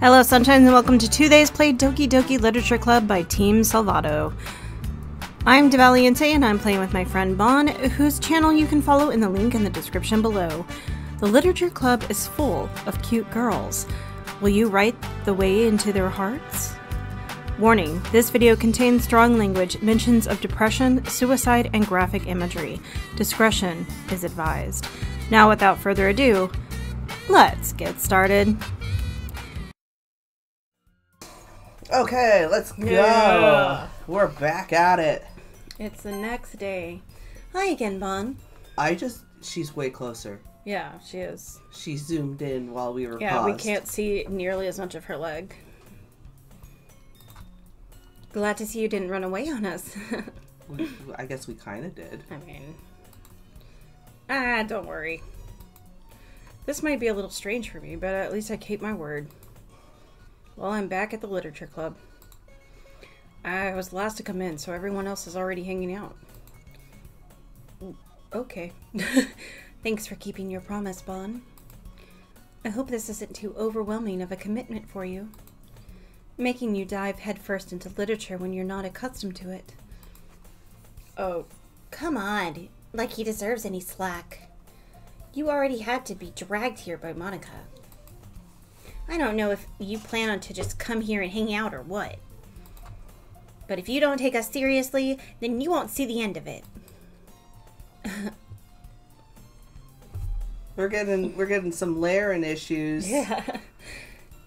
Hello, Sunshine, and welcome to Two Theys Play Doki Doki Literature Club by Team Salvato. I'm deValiante, and I'm playing with my friend Bann, whose channel you can follow in the link in the description below. The Literature Club is full of cute girls. Will you write the way into their hearts? Warning this video contains strong language, mentions of depression, suicide, and graphic imagery. Discretion is advised. Now, without further ado, let's get started. Okay, let's go. Yeah. We're back at it. It's the next day. Hi again, Bann. I just, she's way closer. Yeah, she is. She zoomed in while we were Yeah, we can't see nearly as much of her leg. Glad to see you didn't run away on us. We- I guess we kind of did. I mean, ah, don't worry. This might be a little strange for me, but at least I keep my word. Well, I'm back at the literature club. I was last to come in, so everyone else is already hanging out. Okay. Thanks for keeping your promise, Bann. I hope this isn't too overwhelming of a commitment for you. Making you dive headfirst into literature when you're not accustomed to it. Oh, come on. Like he deserves any slack. You already had to be dragged here by Monika. I don't know if you plan on to just come here and hang out or what. But if you don't take us seriously, then you won't see the end of it. We're getting, we're getting some layering issues. Yeah.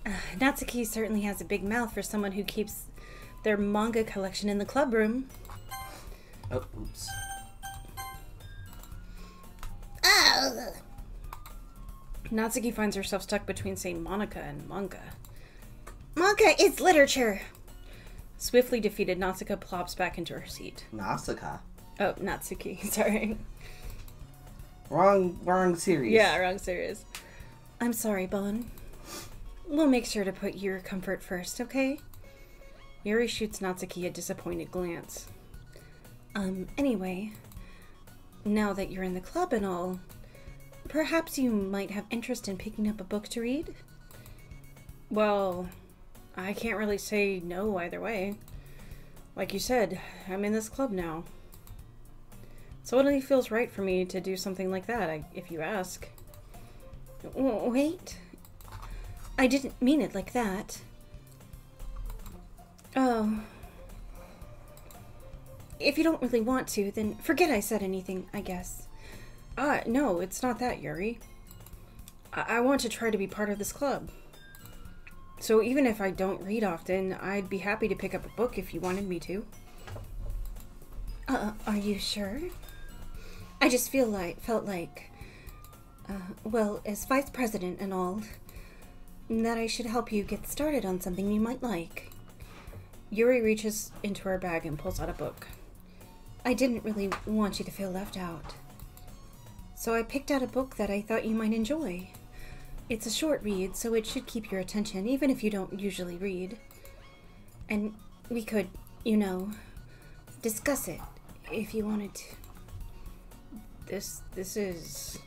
Uh, Natsuki certainly has a big mouth for someone who keeps their manga collection in the club room. Oh, oops. Oh. Natsuki finds herself stuck between saying Monika and manga. Manga is literature! Swiftly defeated, Natsuki plops back into her seat. Nausicaa. Oh, Natsuki, sorry. Wrong, wrong series. Yeah, wrong series. I'm sorry, Bann. We'll make sure to put your comfort first, okay? Yuri shoots Natsuki a disappointed glance. Um, anyway, now that you're in the club and all, perhaps you might have interest in picking up a book to read? Well, I can't really say no either way. Like you said, I'm in this club now. So it only feels right for me to do something like that, if you ask. Wait. I didn't mean it like that. Oh. If you don't really want to, then forget I said anything, I guess. Ah, no, it's not that, Yuri. I, I want to try to be part of this club. So even if I don't read often, I'd be happy to pick up a book if you wanted me to. Uh, are you sure? I just feel like felt like, uh, well, as vice president and all, that I should help you get started on something you might like. Yuri reaches into her bag and pulls out a book. I didn't really want you to feel left out. So I picked out a book that I thought you might enjoy. It's a short read, so it should keep your attention, even if you don't usually read. And we could, you know, discuss it if you wanted to. This this is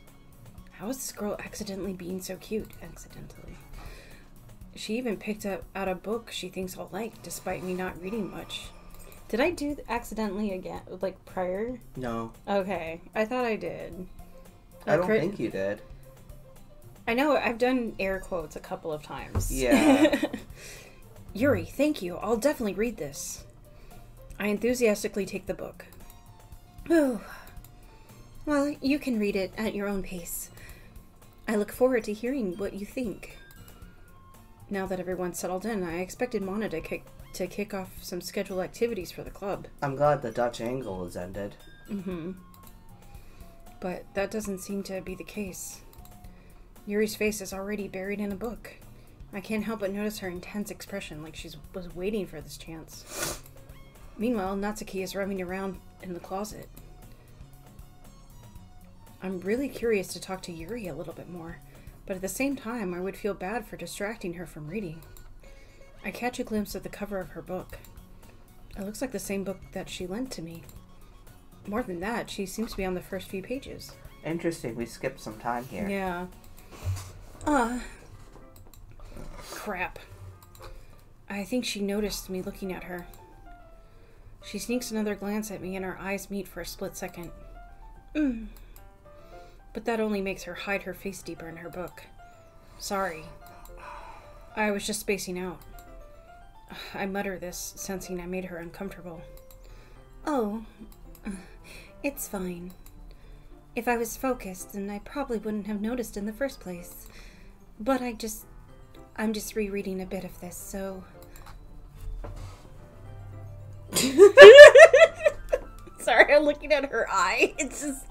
how is this girl accidentally being so cute? Accidentally. She even picked up out a book she thinks I'll like, despite me not reading much. Did I do accidentally again, like prior? No, Okay, I thought I did. I don't crit- think you did. I know I've done air quotes a couple of times. Yeah. Yuri, thank you. I'll definitely read this. I enthusiastically take the book. Oh. Well, you can read it at your own pace. I look forward to hearing what you think. Now that everyone's settled in, I expected Mona to kick to kick off some scheduled activities for the club. I'm glad the Dutch angle is ended. Mm-hmm. But that doesn't seem to be the case. Yuri's face is already buried in a book. I can't help but notice her intense expression, like she was waiting for this chance. Meanwhile, Natsuki is roaming around in the closet. I'm really curious to talk to Yuri a little bit more, but at the same time, I would feel bad for distracting her from reading. I catch a glimpse of the cover of her book. It looks like the same book that she lent to me. More than that, she seems to be on the first few pages. Interesting. We skipped some time here. Yeah. Uh. Crap. I think she noticed me looking at her. She sneaks another glance at me and our eyes meet for a split second. Mm. But that only makes her hide her face deeper in her book. Sorry. I was just spacing out. I mutter this, sensing I made her uncomfortable. Oh, it's fine. If I was focused, then I probably wouldn't have noticed in the first place. But I just. I'm just rereading a bit of this, so. Sorry, I'm looking at her eye. It's just.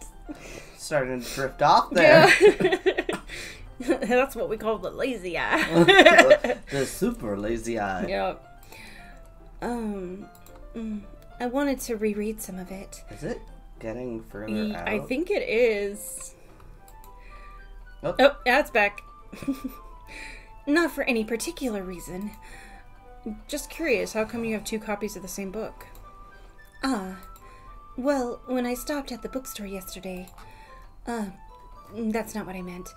Starting to drift off there. Yeah. That's what we call the lazy eye. the, the super lazy eye. yeah. Um. mm, I wanted to reread some of it. Is it getting further out? I think it is. Oh. Oh, yeah, it's back. Not for any particular reason. Just curious, how come you have two copies of the same book? Ah. Well, when I stopped at the bookstore yesterday. Uh. That's not what I meant.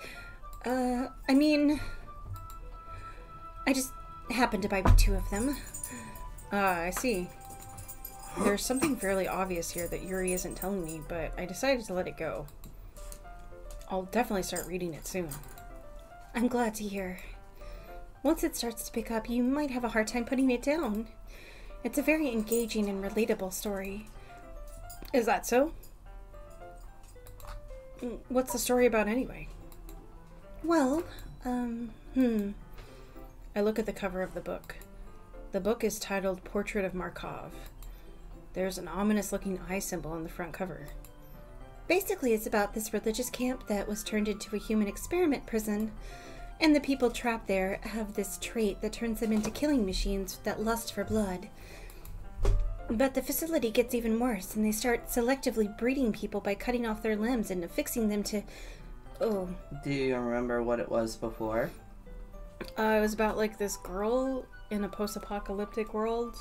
Uh. I mean. I just happened to buy two of them. Ah, I see. There's something fairly obvious here that Yuri isn't telling me, but I decided to let it go. I'll definitely start reading it soon. I'm glad to hear. Once it starts to pick up, you might have a hard time putting it down. It's a very engaging and relatable story. Is that so? Mm, What's the story about anyway? Well, um, hmm. I look at the cover of the book. The book is titled Portrait of Markov. There's an ominous looking eye symbol on the front cover. Basically, it's about this religious camp that was turned into a human experiment prison. And the people trapped there have this trait that turns them into killing machines that lust for blood. But the facility gets even worse, and they start selectively breeding people by cutting off their limbs and affixing them to. Oh, Do you remember what it was before? Uh, it was about like this girl in a post apocalyptic world.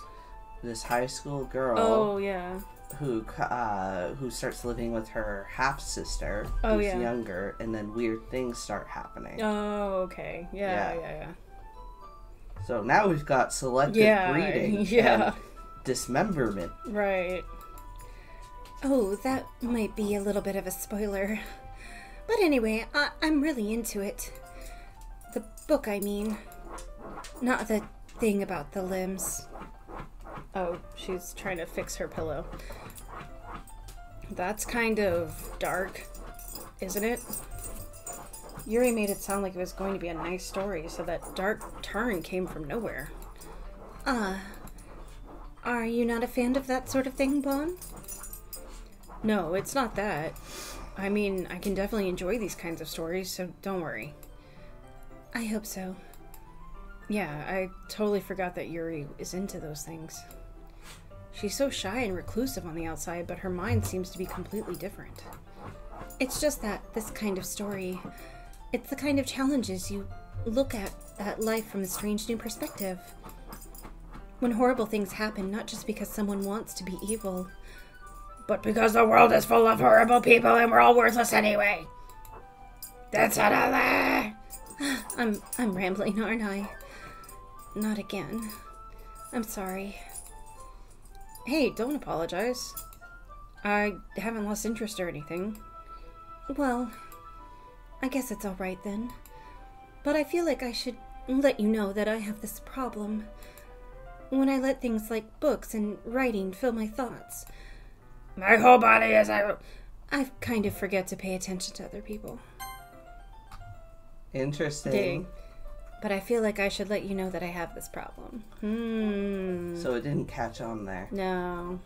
This high school girl Oh, yeah. who uh, who starts living with her half sister, Oh, who's yeah. younger, and then weird things start happening. Oh, okay. Yeah, Yeah. yeah, yeah. So now we've got selective Yeah, breeding yeah. and dismemberment. Right. oh, that might be a little bit of a spoiler. But anyway, I- I'm really into it. The book, I mean. Not the thing about the limbs. Oh, she's trying to fix her pillow. That's kind of dark, isn't it? Yuri made it sound like it was going to be a nice story, so that dark turn came from nowhere. Ah. Are you not a fan of that sort of thing, Bann? No, it's not that. I mean, I can definitely enjoy these kinds of stories, so don't worry. I hope so. Yeah, I totally forgot that Yuri is into those things. She's so shy and reclusive on the outside, but her mind seems to be completely different. It's just that this kind of story, it's the kind of challenges you look at at life from a strange new perspective. When horrible things happen, not just because someone wants to be evil, But because the world is full of horrible people and we're all worthless anyway. That's it. I'm I'm rambling, aren't I? Not again. I'm sorry. Hey, don't apologize. I haven't lost interest or anything. Well, I guess it's all right then. But I feel like I should let you know that I have this problem. When I let things like books and writing fill my thoughts, My whole body is—I kind of forget to pay attention to other people. Interesting. Dang. But I feel like I should let you know that I have this problem. Hmm. So it didn't catch on there. No.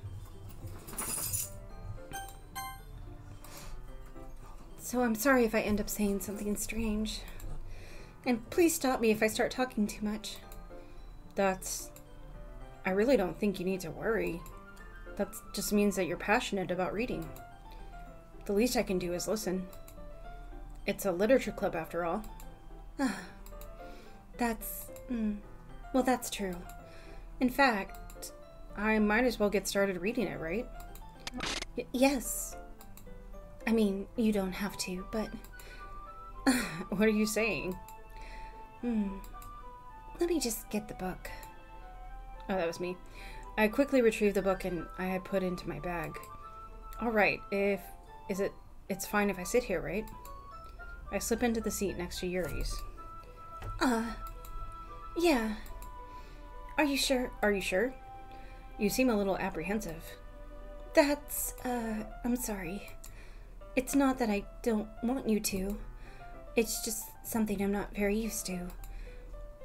So I'm sorry if I end up saying something strange. And please stop me if I start talking too much. That's. I really don't think you need to worry. That just means that you're passionate about reading. The least I can do is listen. It's a literature club after all. That's. Mm, well, that's true. In fact, I might as well get started reading it, right? Y- yes. I mean, you don't have to, but What are you saying? Hmm. let me just get the book. Oh, that was me. I quickly retrieved the book and I had put into my bag. All right, if is it it's fine if I sit here, right? I slip into the seat next to Yuri's. Uh, yeah. Are you sure? Are you sure? You seem a little apprehensive. That's, uh, I'm sorry. It's not that I don't want you to. It's just something I'm not very used to.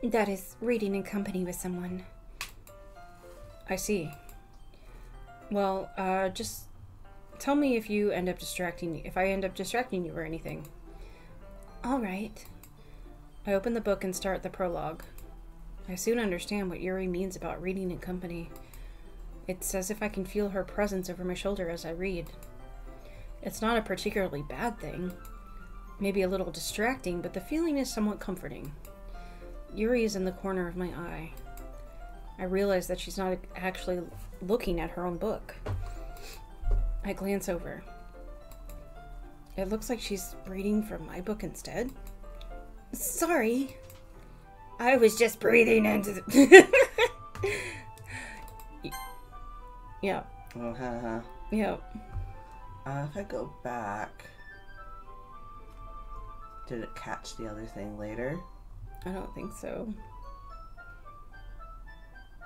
That is, reading in company with someone. I see. Well, uh, just tell me if you end up distracting if I end up distracting you or anything. All right. I open the book and start the prologue. I soon understand what Yuri means about reading in company. It's as if I can feel her presence over my shoulder as I read. It's not a particularly bad thing, maybe a little distracting, but the feeling is somewhat comforting. Yuri is in the corner of my eye. I realize that she's not actually looking at her own book. I glance over. It looks like she's reading from my book instead. Sorry. I was just breathing into the. yeah. Oh, haha. Yeah. Uh, if I go back, did it catch the other thing later? I don't think so.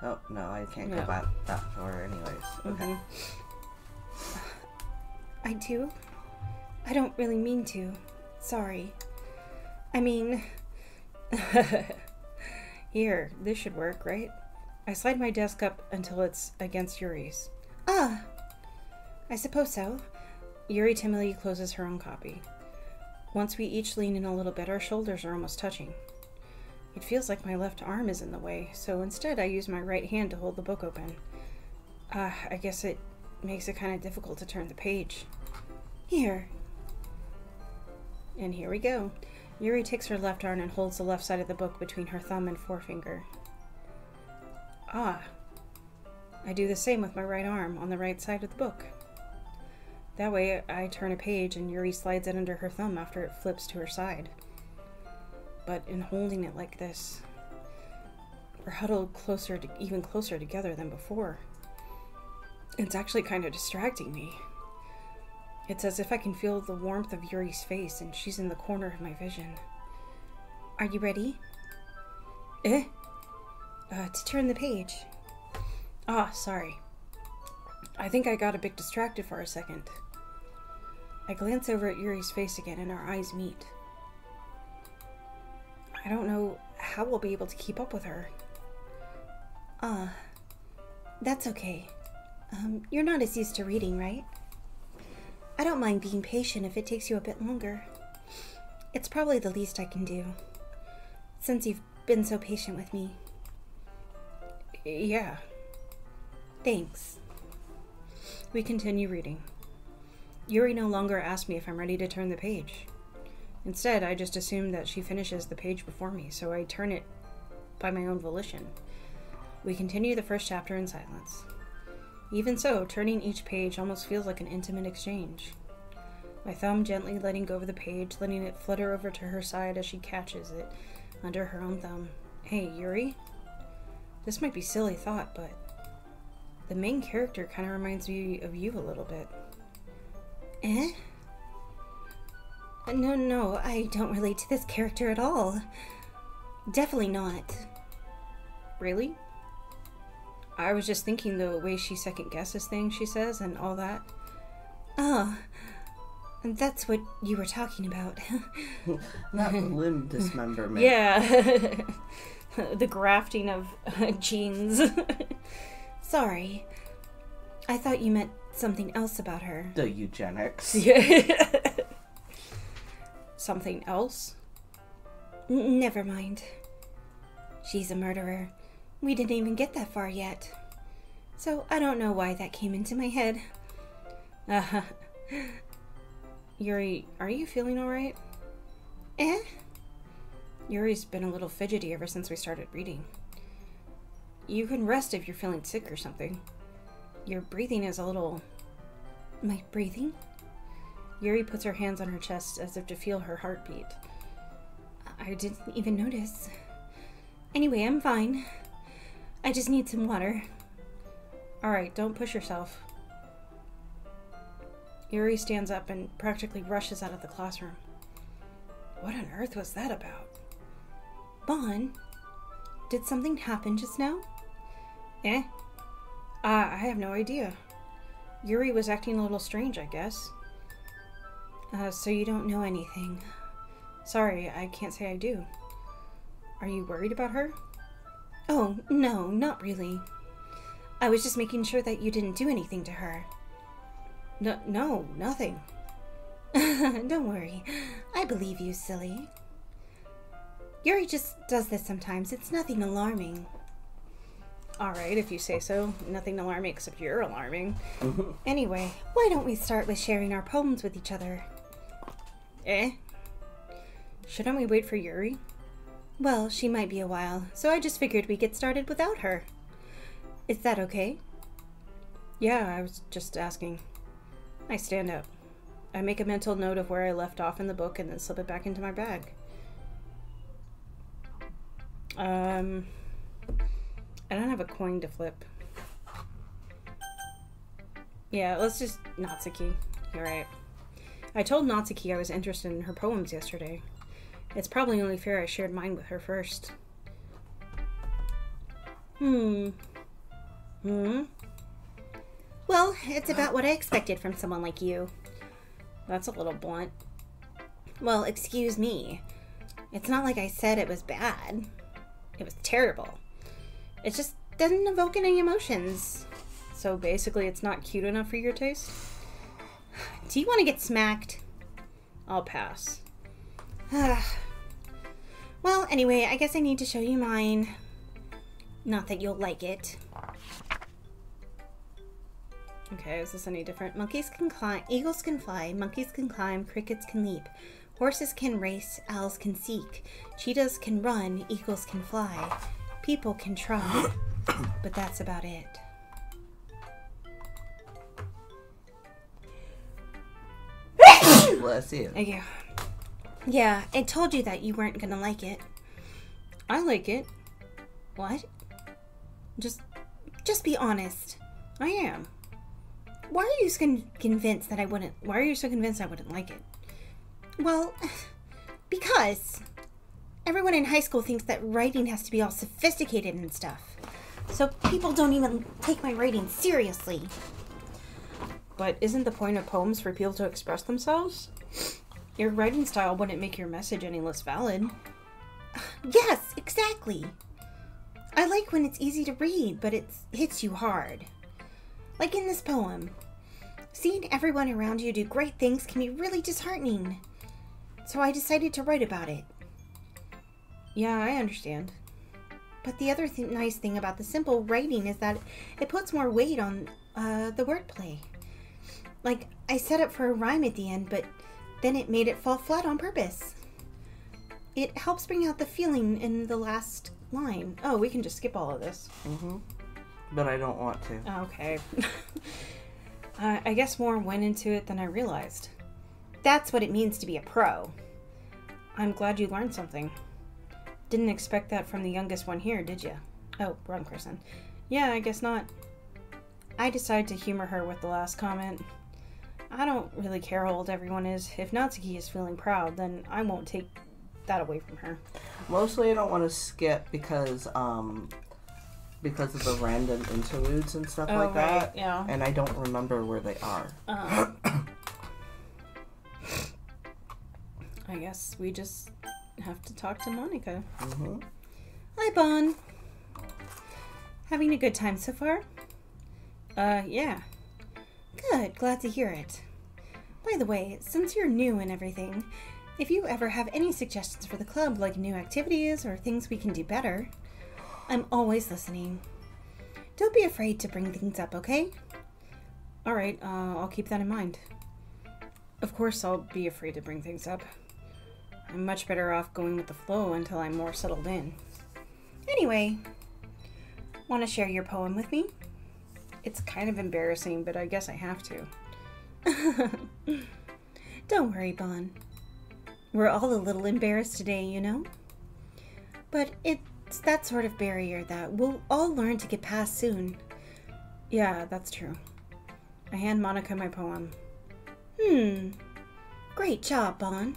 Oh no, I can't No. go back that far, anyways. Okay. Mhm. I do? I don't really mean to. Sorry. I mean, Here, this should work, right? I slide my desk up until it's against Yuri's. ah. I suppose so. Yuri timidly closes her own copy. Once we each lean in a little bit, our shoulders are almost touching. It feels like my left arm is in the way, so instead I use my right hand to hold the book open. Uh, I guess it makes it kind of difficult to turn the page. Here. And here we go. Yuri takes her left arm and holds the left side of the book between her thumb and forefinger. Ah. I do the same with my right arm on the right side of the book. That way, I turn a page and Yuri slides it under her thumb after it flips to her side. But in holding it like this, we're huddled closer, to, even closer together than before. It's actually kind of distracting me. It's as if I can feel the warmth of Yuri's face and she's in the corner of my vision. Are you ready? Eh? Uh, to turn the page. Ah, sorry. I think I got a bit distracted for a second. I glance over at Yuri's face again and our eyes meet. I don't know how we'll be able to keep up with her. Ah. that's okay. Um, you're not as used to reading, right? I don't mind being patient if it takes you a bit longer. It's probably the least I can do. Since you've been so patient with me. Yeah. Thanks. We continue reading. Yuri no longer asks me if I'm ready to turn the page. Instead, I just assume that she finishes the page before me, so I turn it by my own volition. We continue the first chapter in silence. Even so, turning each page almost feels like an intimate exchange. My thumb gently letting go of the page, letting it flutter over to her side as she catches it under her own thumb. Hey, Yuri? This might be silly thought, but the main character kind of reminds me of you a little bit. Eh? No, no, I don't relate to this character at all. Definitely not. Really? I was just thinking the way she second guesses things she says and all that. Ah, Oh, that's what you were talking about. Not limb dismemberment. Yeah. the grafting of genes. Sorry. I thought you meant something else about her. The eugenics. Something else? N- never mind. She's a murderer. We didn't even get that far yet. So I don't know why that came into my head. Uh. Yuri, are you feeling alright? Eh? Yuri's been a little fidgety ever since we started reading. You can rest if you're feeling sick or something. Your breathing is a little. My breathing? Yuri puts her hands on her chest as if to feel her heartbeat. I didn't even notice. Anyway, I'm fine. I just need some water. Alright, don't push yourself. Yuri stands up and practically rushes out of the classroom. What on earth was that about? Bann, did something happen just now? Eh? Uh, I have no idea. Yuri was acting a little strange, I guess. Uh, so you don't know anything. Sorry, I can't say I do. Are you worried about her? Oh, no, not really. I was just making sure that you didn't do anything to her. No, no, nothing. Don't worry. I believe you, silly. Yuri just does this sometimes. It's nothing alarming. Alright, if you say so. Nothing alarming except you're alarming. Anyway, why don't we start with sharing our poems with each other? Eh? Shouldn't we wait for Yuri? Well, she might be a while, so I just figured we'd get started without her. Is that okay? Yeah, I was just asking. I stand up. I make a mental note of where I left off in the book and then slip it back into my bag. Um, I don't have a coin to flip. Yeah, let's just Natsuki. You're right. I told Natsuki I was interested in her poems yesterday. It's probably only fair I shared mine with her first. Hmm. Hmm? Well, it's about what I expected from someone like you. That's a little blunt. Well, excuse me. It's not like I said it was bad. It was terrible. It just doesn't evoke any emotions. So basically, it's not cute enough for your taste? Do you want to get smacked? I'll pass. well, anyway, I guess I need to show you mine. Not that you'll like it. Okay, is this any different? Monkeys can climb, eagles can fly, monkeys can climb, crickets can leap, horses can race, owls can seek, cheetahs can run, eagles can fly, people can try, but that's about it. Bless you. Thank you. Yeah, I told you that you weren't gonna like it. I like it. What? Just, Just be honest. I am. Why are you so convinced that I wouldn't? Why are you so convinced I wouldn't like it? Well, because everyone in high school thinks that writing has to be all sophisticated and stuff. So people don't even take my writing seriously. But isn't the point of poems for people to express themselves? Your writing style wouldn't make your message any less valid. Yes, exactly. I like when it's easy to read, but it hits you hard. Like in this poem. Seeing everyone around you do great things can be really disheartening. So I decided to write about it. Yeah, I understand. But the other th- nice thing about the simple writing is that it puts more weight on uh, the wordplay. Like, I set up for a rhyme at the end, but then it made it fall flat on purpose. It helps bring out the feeling in the last line. Oh, we can just skip all of this. Mm-hmm. But I don't want to. Okay. uh, I guess more went into it than I realized. That's what it means to be a pro. I'm glad you learned something. Didn't expect that from the youngest one here, did you? Oh, wrong person. Yeah, I guess not. I decided to humor her with the last comment. I don't really care how old everyone is. If Natsuki is feeling proud, then I won't take that away from her. Mostly, I don't want to skip because um because of the random interludes and stuff like that, yeah. and I don't remember where they are. Um, I guess we just have to talk to Monika. hmm Hi, Bann. Having a good time so far? Uh, yeah. Good, glad to hear it. By the way, since you're new and everything, if you ever have any suggestions for the club, like new activities or things we can do better, I'm always listening. Don't be afraid to bring things up, okay? All right, uh, I'll keep that in mind. Of course, I'll be afraid to bring things up. I'm much better off going with the flow until I'm more settled in. Anyway, want to share your poem with me? It's kind of embarrassing, but I guess I have to. Don't worry, Bann. We're all a little embarrassed today, you know? But It's that sort of barrier that we'll all learn to get past soon. Yeah, that's true. I hand Monika my poem. Hmm. Great job, Bann.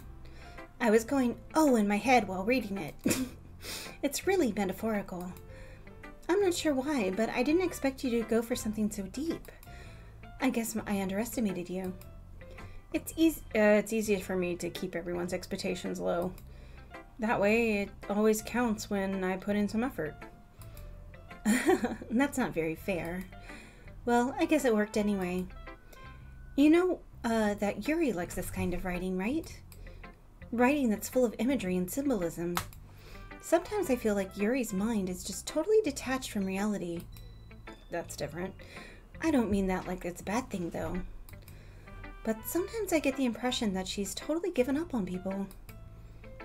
I was going oh in my head while reading it. it's really metaphorical. I'm not sure why, but I didn't expect you to go for something so deep. I guess I underestimated you. It's easy. Uh, it's easier for me to keep everyone's expectations low. That way, it always counts when I put in some effort. That's not very fair. Well, I guess it worked anyway. You know uh, that Yuri likes this kind of writing, right? Writing that's full of imagery and symbolism. Sometimes I feel like Yuri's mind is just totally detached from reality. That's different. I don't mean that like it's a bad thing, though. But sometimes I get the impression that she's totally given up on people.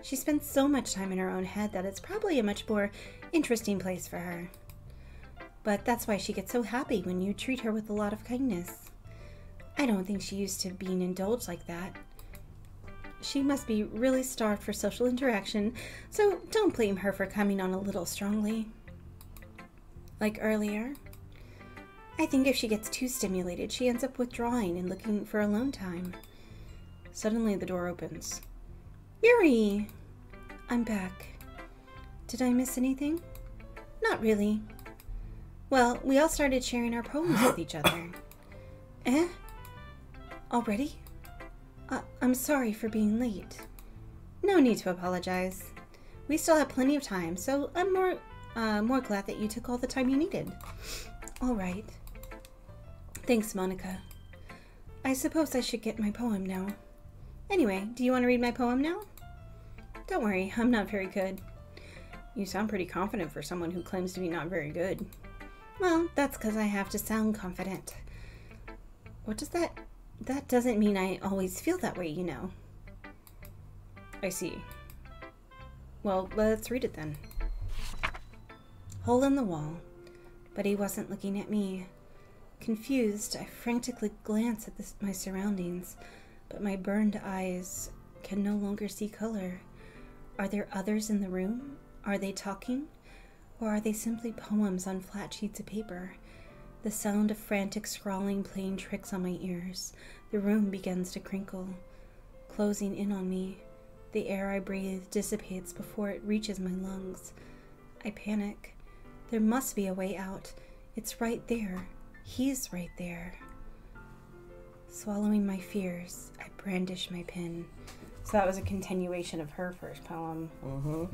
She spends so much time in her own head that it's probably a much more interesting place for her. But that's why she gets so happy when you treat her with a lot of kindness. I don't think she used to being indulged like that. She must be really starved for social interaction, so don't blame her for coming on a little strongly. Like earlier, I think if she gets too stimulated, she ends up withdrawing and looking for alone time. Suddenly, the door opens. Yuri! I'm back. Did I miss anything? Not really. Well, we all started sharing our poems with each other. Eh? Already? Uh, I'm sorry for being late. No need to apologize. We still have plenty of time, so I'm more, uh, more glad that you took all the time you needed. All right. Thanks, Monika. I suppose I should get my poem now. Anyway, do you want to read my poem now? Don't worry, I'm not very good. You sound pretty confident for someone who claims to be not very good. Well, that's because I have to sound confident. What does that... That doesn't mean I always feel that way, you know. I see. Well, let's read it then. Hole in the wall. But he wasn't looking at me. Confused, I frantically glance at this, my surroundings, but my burned eyes can no longer see color. Are there others in the room? Are they talking? Or are they simply poems on flat sheets of paper? The sound of frantic scrawling playing tricks on my ears. The room begins to crinkle, closing in on me. The air I breathe dissipates before it reaches my lungs. I panic. There must be a way out. It's right there. He's right there. Swallowing my fears, I brandish my pen. So that was a continuation of her first poem. Mm-hmm.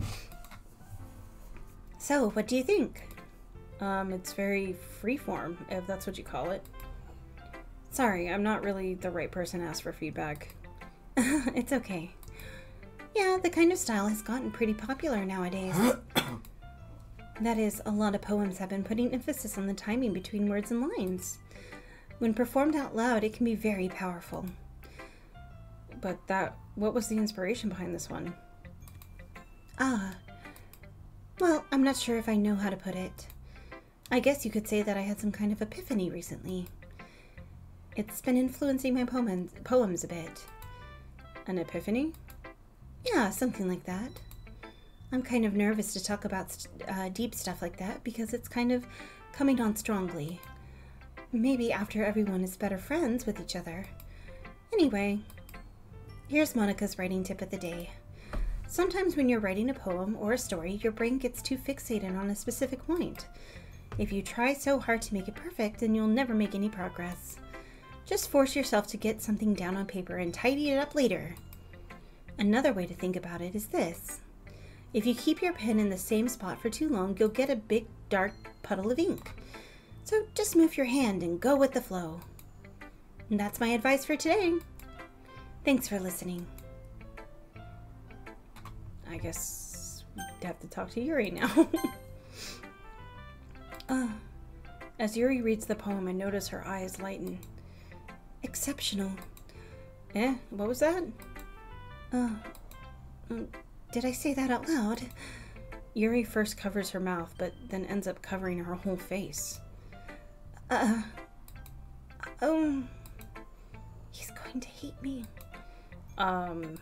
So, what do you think? Um, it's very freeform, if that's what you call it. Sorry, I'm not really the right person to ask for feedback. it's okay. Yeah, the kind of style has gotten pretty popular nowadays. that is, a lot of poems have been putting emphasis on the timing between words and lines. When performed out loud, it can be very powerful. But that, what was the inspiration behind this one? Ah, well, I'm not sure if I know how to put it. I guess you could say that I had some kind of epiphany recently. It's been influencing my poems, poems a bit. An epiphany? Yeah, something like that. I'm kind of nervous to talk about uh, deep stuff like that because it's kind of coming on strongly. Maybe after everyone is better friends with each other. Anyway, here's Monika's writing tip of the day. Sometimes when you're writing a poem or a story, your brain gets too fixated on a specific point. If you try so hard to make it perfect, then you'll never make any progress. Just force yourself to get something down on paper and tidy it up later. Another way to think about it is this. If you keep your pen in the same spot for too long, you'll get a big dark puddle of ink. So just move your hand and go with the flow. And that's my advice for today. Thanks for listening. I guess we have to talk to Yuri now. uh, as Yuri reads the poem, I notice her eyes lighten. Exceptional. Eh? What was that? Uh, um, did I say that out loud? Yuri first covers her mouth, but then ends up covering her whole face. Uh, um, he's going to hate me. Um,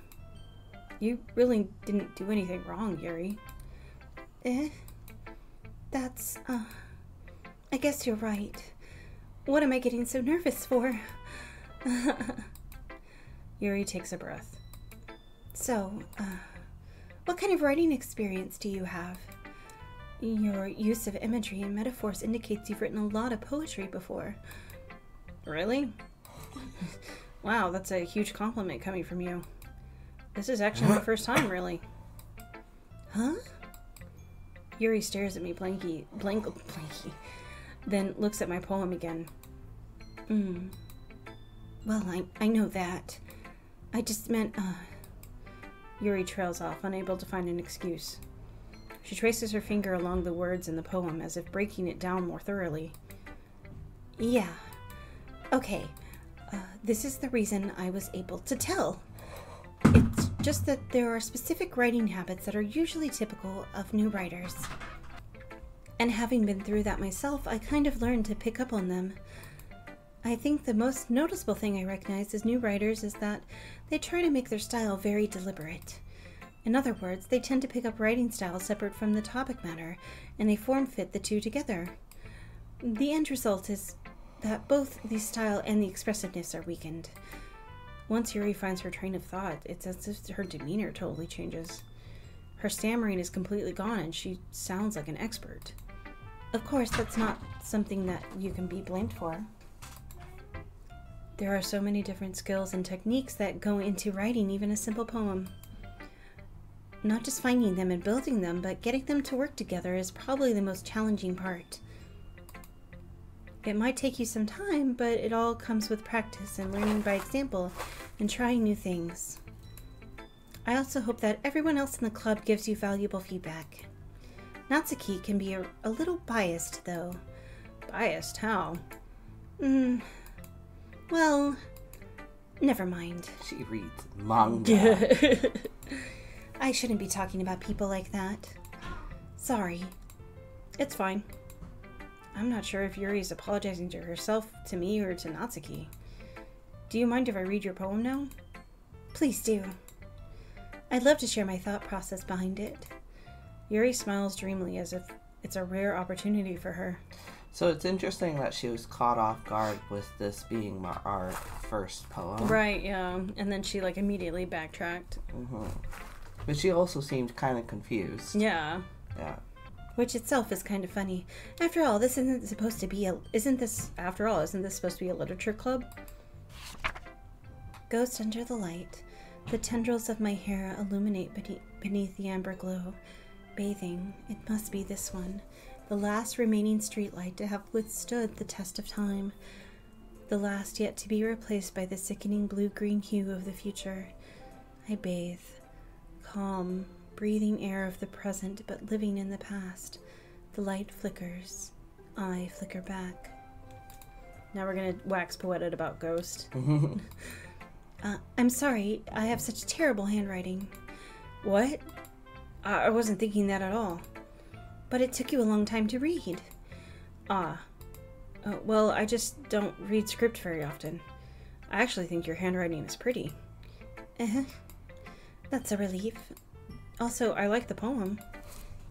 you really didn't do anything wrong, Yuri. Eh? That's, uh. I guess you're right. What am I getting so nervous for? Yuri takes a breath. So, uh, what kind of writing experience do you have? Your use of imagery and metaphors indicates you've written a lot of poetry before. Really? wow, that's a huge compliment coming from you. This is actually my first time, really. Huh? Yuri stares at me blanky, blank, blanky, then looks at my poem again. Hmm. Well, I, I know that. I just meant, uh, Yuri trails off, unable to find an excuse. She traces her finger along the words in the poem as if breaking it down more thoroughly. yeah. Okay. Uh, this is the reason I was able to tell. It's just that there are specific writing habits that are usually typical of new writers. And having been through that myself, I kind of learned to pick up on them. I think the most noticeable thing I recognize as new writers is that they try to make their style very deliberate. In other words, they tend to pick up writing styles separate from the topic matter, and they form fit the two together. The end result is that both the style and the expressiveness are weakened. Once Yuri finds her train of thought, it's as if her demeanor totally changes. Her stammering is completely gone, and she sounds like an expert. Of course, that's not something that you can be blamed for. There are so many different skills and techniques that go into writing even a simple poem. Not just finding them and building them, but getting them to work together is probably the most challenging part. It might take you some time, but it all comes with practice and learning by example and trying new things. I also hope that everyone else in the club gives you valuable feedback. Natsuki can be a, a little biased, though. Biased? How? Hmm. Well, never mind. She reads manga. I shouldn't be talking about people like that. Sorry. It's fine. I'm not sure if Yuri is apologizing to herself, to me, or to Natsuki. Do you mind if I read your poem now? Please do. I'd love to share my thought process behind it. Yuri smiles dreamily as if it's a rare opportunity for her. So it's interesting that she was caught off guard with this being my, our first poem. Right, yeah. And then she like immediately backtracked. Mm-hmm. But she also seemed kind of confused. Yeah. Yeah. Which itself is kind of funny. After all, this isn't supposed to be a. Isn't this. After all, isn't this supposed to be a literature club? Ghost under the light. The tendrils of my hair illuminate beneath, beneath the amber glow. Bathing. It must be this one. The last remaining streetlight to have withstood the test of time. The last yet to be replaced by the sickening blue green hue of the future. I bathe. Calm, breathing air of the present but living in the past. The light flickers. I flicker back. Now we're gonna wax poetic about Ghost. Uh, I'm sorry, I have such terrible handwriting. What? I I wasn't thinking that at all. But it took you a long time to read. Ah. Uh, well, I just don't read script very often. I actually think your handwriting is pretty. Uh-huh. That's a relief. Also, I like the poem.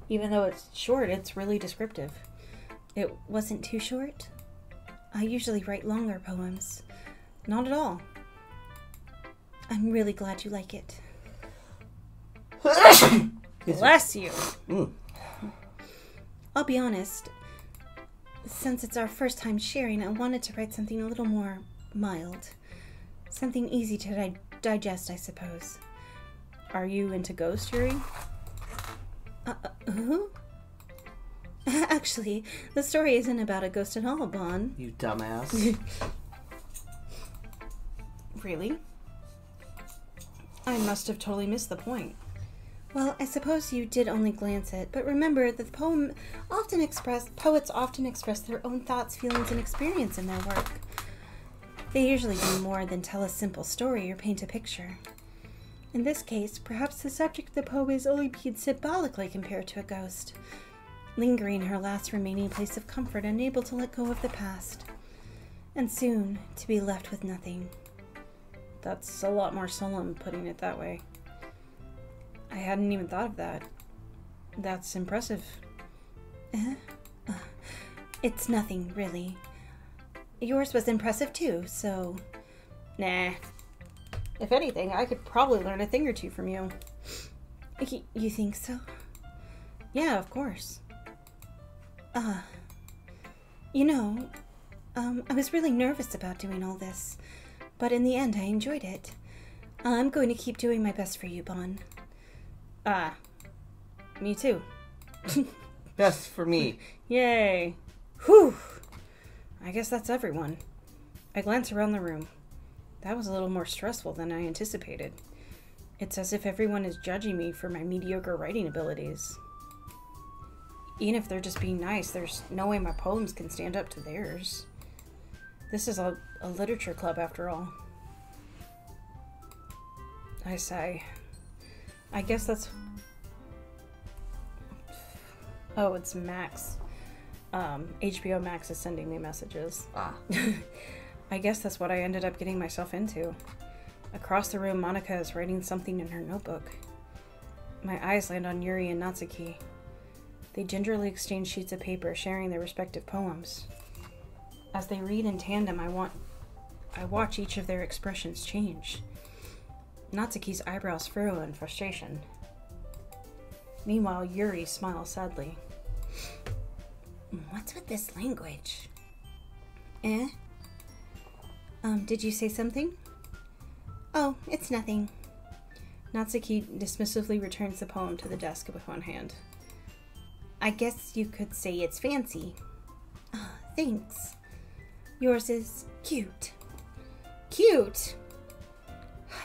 Even though it's short, it's really descriptive. It wasn't too short. I usually write longer poems. Not at all. I'm really glad you like it. Bless you. Mm. I'll be honest. Since it's our first time sharing, I wanted to write something a little more mild. Something easy to di- digest, I suppose. Are you into Ghost, Yuri? Uh, uh, who? Actually, the story isn't about a ghost at all, Bann. You dumbass. Really? I must have totally missed the point. Well, I suppose you did only glance it, but remember that the poem often express poets often express their own thoughts, feelings, and experience in their work. They usually do more than tell a simple story or paint a picture. In this case, perhaps the subject of the poem is only viewed symbolically compared to a ghost, lingering in her last remaining place of comfort, unable to let go of the past, and soon to be left with nothing. That's a lot more solemn putting it that way. I hadn't even thought of that. That's impressive. Uh, uh, it's nothing, really. Yours was impressive too, so. Nah. If anything, I could probably learn a thing or two from you. Y- you think so? Yeah, of course. Uh. You know, um, I was really nervous about doing all this, but in the end, I enjoyed it. I'm going to keep doing my best for you, Bann. Ah. Me too. Best for me. Yay. Whew. I guess that's everyone. I glance around the room. That was a little more stressful than I anticipated. It's as if everyone is judging me for my mediocre writing abilities. Even if they're just being nice, there's no way my poems can stand up to theirs. This is a, a literature club, after all. I sigh. I guess that's. Oh, it's Max. Um, HBO Max is sending me messages. Ah. I guess that's what I ended up getting myself into. Across the room, Monika is writing something in her notebook. My eyes land on Yuri and Natsuki. They gingerly exchange sheets of paper, sharing their respective poems. As they read in tandem, I want I watch each of their expressions change. Natsuki's eyebrows furrow in frustration. Meanwhile, Yuri smiles sadly. What's with this language? Eh? Um, did you say something? Oh, it's nothing. Natsuki dismissively returns the poem to the desk with one hand. I guess you could say it's fancy. Ah, thanks. Yours is cute. Cute?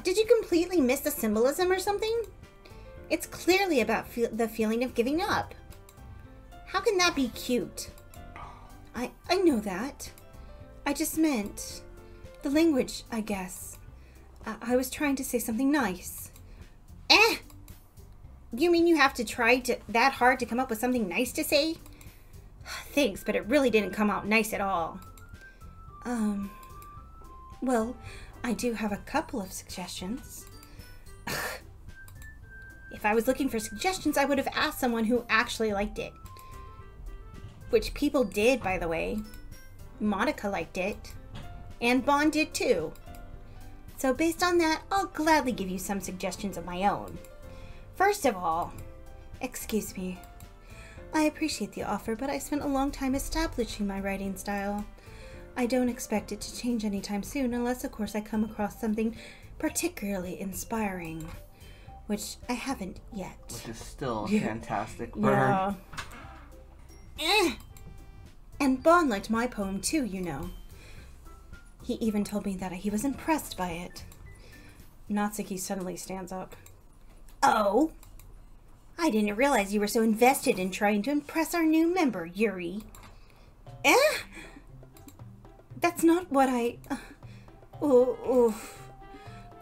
Did you completely miss the symbolism or something? It's clearly about fe- the feeling of giving up. How can that be cute? I I know that. I just meant the language, I guess. I, I was trying to say something nice. Eh? You mean you have to try to, that hard to come up with something nice to say? Thanks, but it really didn't come out nice at all. Um, well, I do have a couple of suggestions. if I was looking for suggestions, I would have asked someone who actually liked it. Which people did, by the way. Monika liked it. And Bann did too. So, based on that, I'll gladly give you some suggestions of my own. First of all, excuse me. I appreciate the offer, but I spent a long time establishing my writing style. I don't expect it to change anytime soon, unless, of course, I come across something particularly inspiring, which I haven't yet. Which is still a fantastic burn. Eh. And Bann liked my poem too, you know. He even told me that he was impressed by it. Natsuki suddenly stands up. Oh? I didn't realize you were so invested in trying to impress our new member, Yuri. Eh? That's not what I. Uh, oh, oh.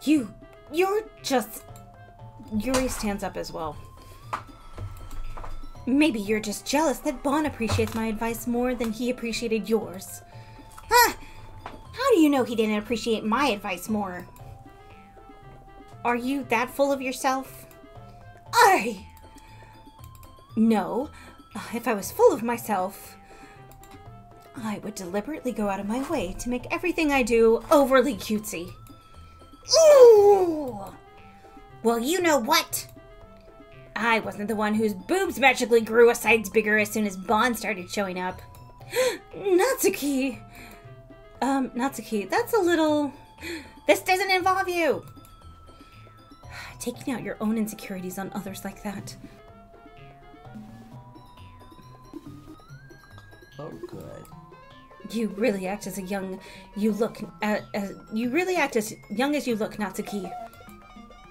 You. You're just. Yuri stands up as well. Maybe you're just jealous that Bann appreciates my advice more than he appreciated yours. Huh? How do you know he didn't appreciate my advice more? Are you that full of yourself? I. No. If I was full of myself, I would deliberately go out of my way to make everything I do overly cutesy. Ooh! Well, you know what? I wasn't the one whose boobs magically grew a size bigger as soon as Bann started showing up. Natsuki! Um, Natsuki, that's a little. This doesn't involve you! Taking out your own insecurities on others like that. Oh, good. You really act as a young. You look. Uh, as, you really act as young as you look, Natsuki.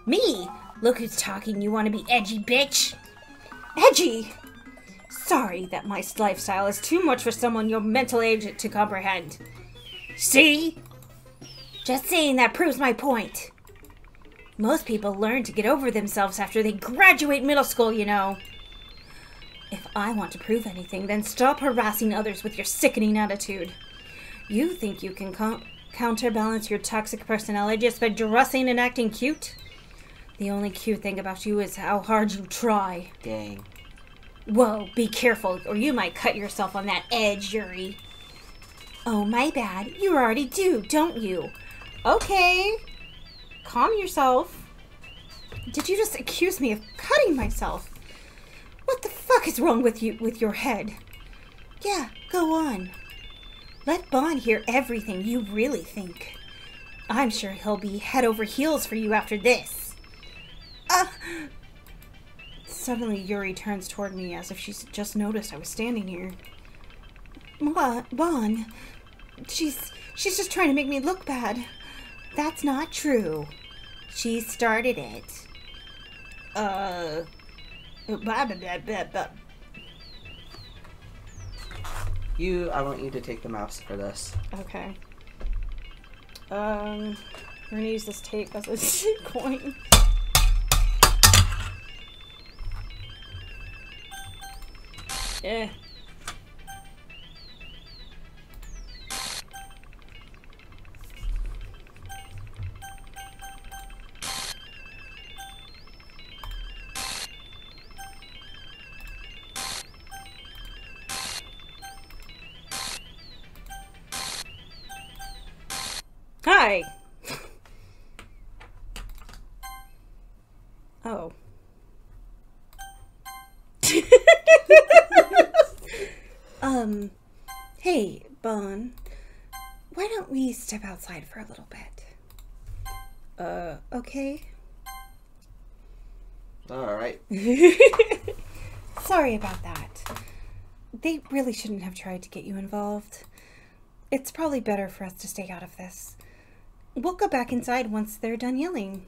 Me? Look who's talking. You want to be edgy, bitch? Edgy? Sorry that my lifestyle is too much for someone your mental age to comprehend. See? Just saying that proves my point. Most people learn to get over themselves after they graduate middle school, you know. I want to prove anything, then stop harassing others with your sickening attitude. You think you can co- counterbalance your toxic personality just by dressing and acting cute? The only cute thing about you is how hard you try. Dang. Whoa, be careful, or you might cut yourself on that edge, Yuri. Oh, my bad. You already do, don't you? Okay. Calm yourself. Did you just accuse me of cutting myself? What the fuck is wrong with you with your head? Yeah, go on. Let Bann hear everything you really think. I'm sure he'll be head over heels for you after this. Uh, Suddenly, Yuri turns toward me as if she's just noticed I was standing here. What, Bann? She's she's just trying to make me look bad. That's not true. She started it. Uh. You, I want you to take the mouse for this. Okay. Um, we're gonna use this tape as a coin. Eh. Outside for a little bit? Uh, okay. All right. Sorry about that. They really shouldn't have tried to get you involved. It's probably better for us to stay out of this. We'll go back inside once they're done yelling.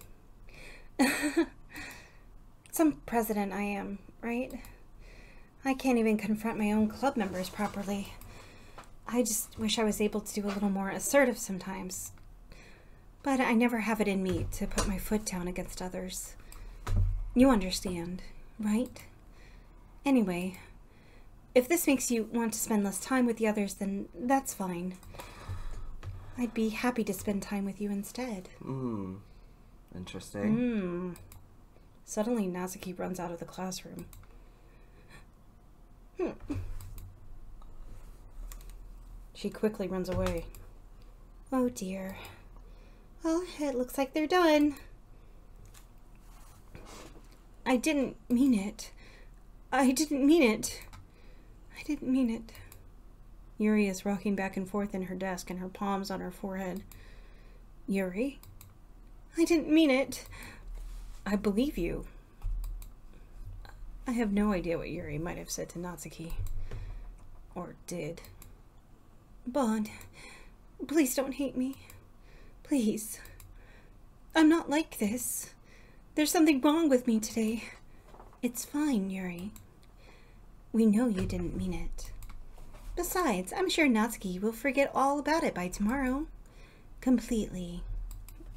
Some president I am, right? I can't even confront my own club members properly. I just wish I was able to do a little more assertive sometimes. But I never have it in me to put my foot down against others. You understand, right? Anyway, if this makes you want to spend less time with the others, then that's fine. I'd be happy to spend time with you instead. Hmm. Interesting. Hmm. Suddenly, Natsuki runs out of the classroom. Hmm. She quickly runs away. Oh dear. Well, it looks like they're done. I didn't mean it. I didn't mean it. I didn't mean it. Yuri is rocking back and forth in her desk and her palms on her forehead. Yuri? I didn't mean it. I believe you. I have no idea what Yuri might have said to Natsuki. Or did. Bann, please don't hate me. Please. I'm not like this. There's something wrong with me today. It's fine, Yuri. We know you didn't mean it. Besides, I'm sure Natsuki will forget all about it by tomorrow. Completely.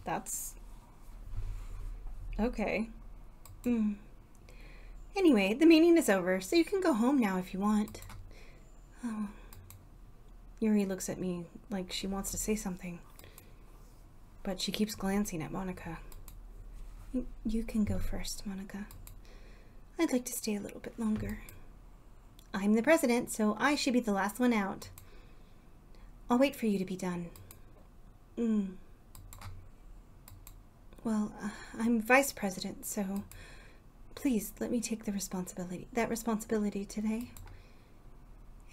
That's. Okay. Mm. Anyway, the meeting is over, so you can go home now if you want. Oh. Yuri looks at me like she wants to say something. But she keeps glancing at Monika. You can go first, Monika. I'd like to stay a little bit longer. I'm the president, so I should be the last one out. I'll wait for you to be done. Mm. Well, uh, I'm vice president, so please let me take the responsibility that responsibility today.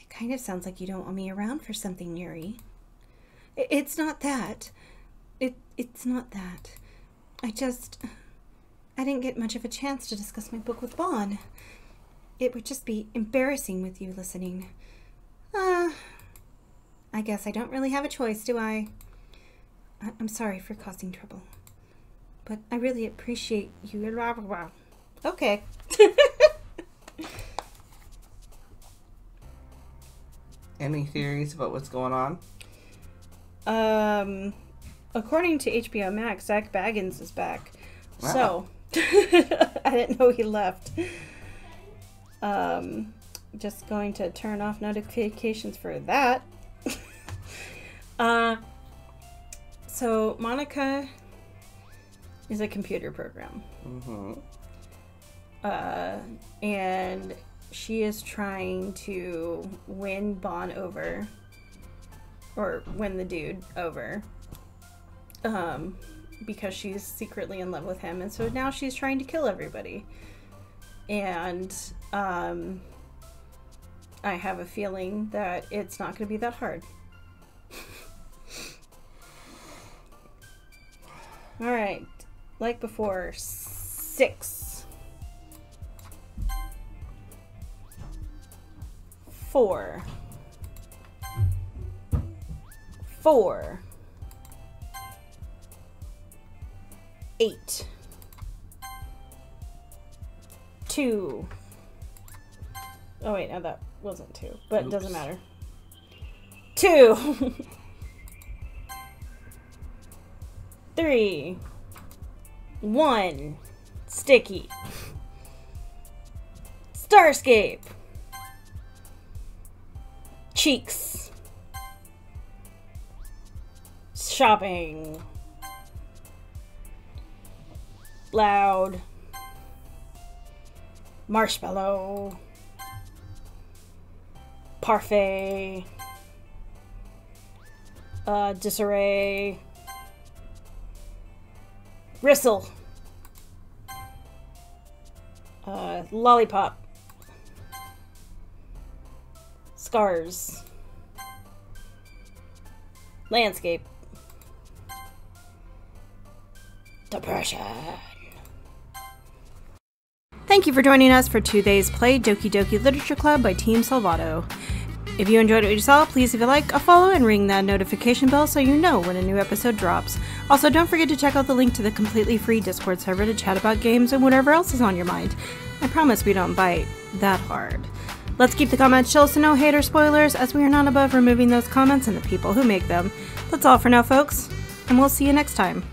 Kind of sounds like you don't want me around for something, Yuri. It's not that. It it's not that. I just I didn't get much of a chance to discuss my book with Bann. It would just be embarrassing with you listening. Ah, I guess I don't really have a choice, do I? I- I'm sorry for causing trouble. But I really appreciate you. Okay. Any theories about what's going on? Um, according to HBO Max, Zak Bagans is back. Wow. So, I didn't know he left. Um, just going to turn off notifications for that. uh, so Monika is a computer program. Mm-hmm. uh, and she is trying to win Bann over, or win the dude over, um, because she's secretly in love with him, and so now she's trying to kill everybody. And um, I have a feeling that it's not going to be that hard. All right, like before, six. Four. Four. Eight. Two. Oh wait, no, that wasn't two, but it doesn't matter. Two. Three. One. Sticky. Starscape. Cheeks. Shopping. Loud. Marshmallow. Parfait. Uh, disarray. Bristle. Uh, lollipop. Scars. Landscape. Depression. Thank you for joining us for today's play Doki Doki Literature Club by Team Salvato. If you enjoyed what you saw, please leave a like, a follow, and ring that notification bell so you know when a new episode drops. Also, don't forget to check out the link to the completely free Discord server to chat about games and whatever else is on your mind. I promise we don't bite that hard. Let's keep the comments chill so no hater spoilers, as we are not above removing those comments and the people who make them. That's all for now, folks, and we'll see you next time.